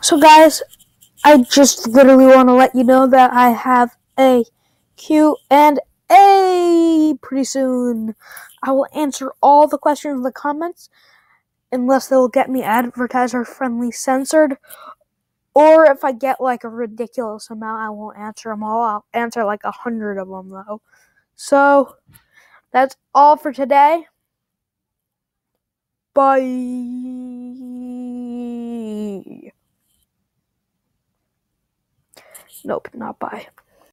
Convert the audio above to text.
So, guys, I just literally want to let you know that I have a Q and A pretty soon. I will answer all the questions in the comments, unless they will get me advertiser friendly censored. Or if I get like a ridiculous amount, I won't answer them all. I'll answer like a hundred of them though. So that's all for today. Bye. Nope, not bye.